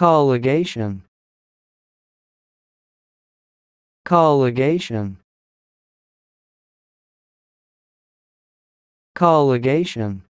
colligation. Colligation. Colligation.